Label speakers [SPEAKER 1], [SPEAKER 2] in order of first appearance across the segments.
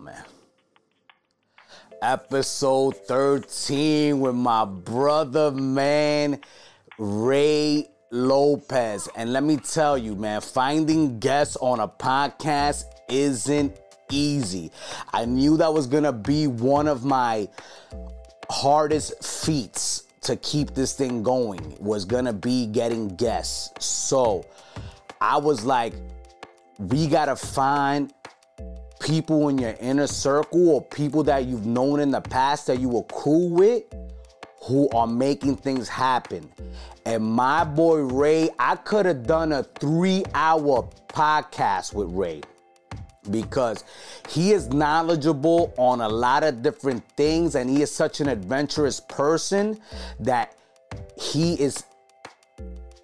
[SPEAKER 1] man. Episode 13 with my brother, man, Ray Lopez. And let me tell you, man, finding guests on a podcast isn't easy. I knew that was gonna be one of my hardest feats to keep this thing going was gonna be getting guests. So I was like, we gotta find people in your inner circle or people that you've known in the past that you were cool with who are making things happen. And my boy Ray, I could have done a three hour podcast with Ray because he is knowledgeable on a lot of different things and he is such an adventurous person that he is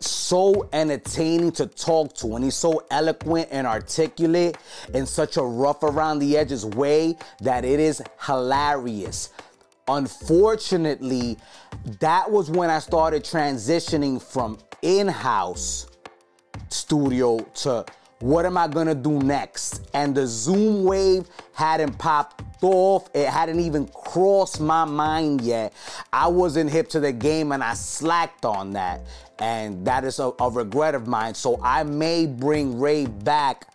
[SPEAKER 1] so entertaining to talk to and he's so eloquent and articulate in such a rough around the edges way that it is hilarious. Unfortunately, that was when I started transitioning from in house studio to what am I gonna do next? And the Zoom wave hadn't popped off. It hadn't even crossed my mind yet. I wasn't hip to the game and I slacked on that. And that is a, a regret of mine. So I may bring Ray back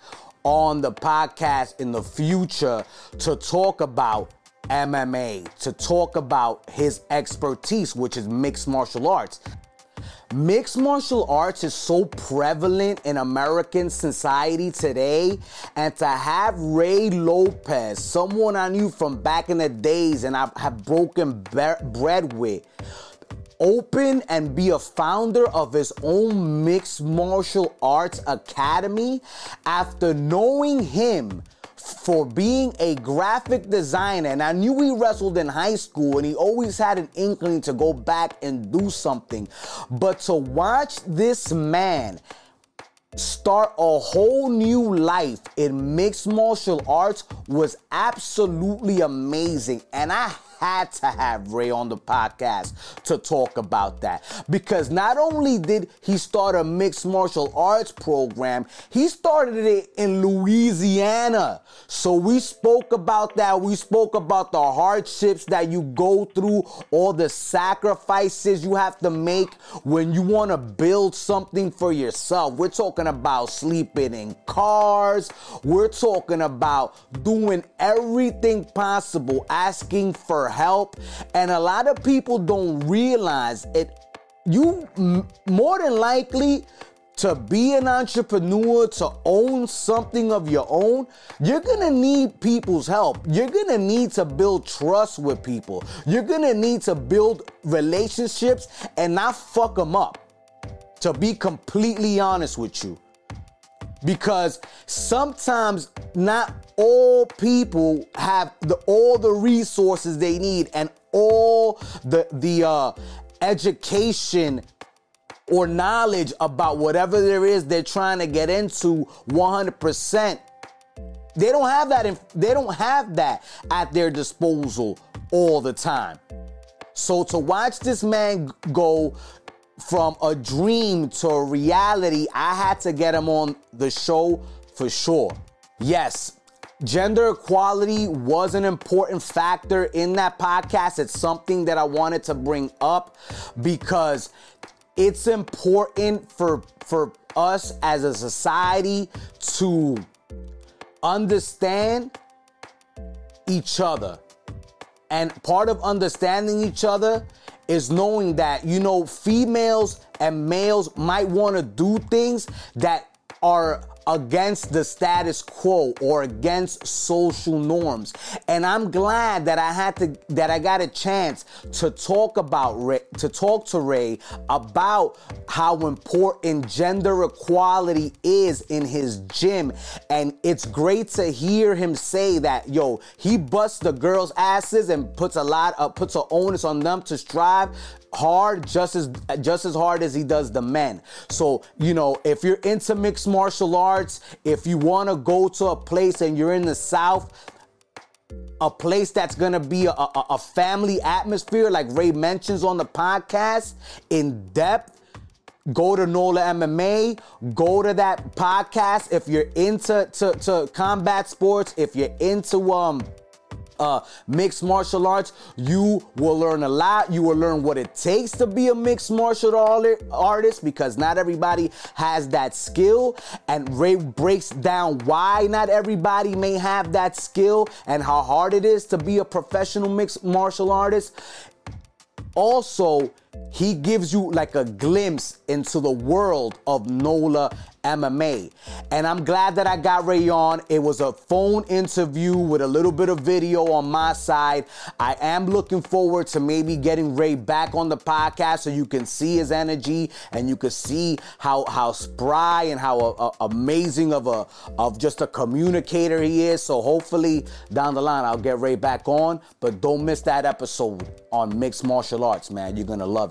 [SPEAKER 1] on the podcast in the future to talk about MMA, to talk about his expertise, which is mixed martial arts. Mixed martial arts is so prevalent in American society today, and to have Ray Lopez, someone I knew from back in the days and I have broken bread with, open and be a founder of his own mixed martial arts academy after knowing him for being a graphic designer. And I knew he wrestled in high school and he always had an inkling to go back and do something. But to watch this man start a whole new life in mixed martial arts was absolutely amazing. And I had to have Ray on the podcast to talk about that. Because not only did he start a mixed martial arts program, he started it in Louisiana. So we spoke about that. We spoke about the hardships that you go through, all the sacrifices you have to make when you want to build something for yourself. We're talking about sleeping in cars. We're talking about doing everything possible, asking for help. And a lot of people don't realize it. You more than likely to be an entrepreneur, to own something of your own, you're gonna need people's help. You're gonna need to build trust with people. You're gonna need to build relationships and not fuck them up. To be completely honest with you. Because sometimes not all people have the, all the resources they need and all the the uh, education or knowledge about whatever there is they're trying to get into 100%. They don't have that in, they don't have that at their disposal all the time. So to watch this man go from a dream to reality, I had to get him on the show for sure. Yes, Gender equality was an important factor in that podcast. It's something that I wanted to bring up because it's important for for us as a society to understand each other. And part of understanding each other is knowing that, you know, females and males might want to do things that are against the status quo or against social norms. And I'm glad that I had to that I got a chance to talk about Ray, to talk to Ray about how important gender equality is in his gym and it's great to hear him say that yo, he busts the girls asses and puts a lot of puts an onus on them to strive hard just as just as hard as he does the men. So, you know, if you're into mixed martial arts, if you want to go to a place and you're in the south, a place that's gonna be a, a, a family atmosphere, like Ray mentions on the podcast, in depth, go to NOLA MMA, go to that podcast. If you're into to, to combat sports, if you're into um uh, mixed martial arts, you will learn a lot. You will learn what it takes to be a mixed martial artist because not everybody has that skill. And Ray breaks down why not everybody may have that skill and how hard it is to be a professional mixed martial artist. Also, he gives you like a glimpse into the world of NOLA MMA. And I'm glad that I got Ray on. It was a phone interview with a little bit of video on my side. I am looking forward to maybe getting Ray back on the podcast so you can see his energy and you can see how how spry and how uh, uh, amazing of a of just a communicator he is. So hopefully down the line I'll get Ray back on, but don't miss that episode on mixed martial arts, man. You're going to love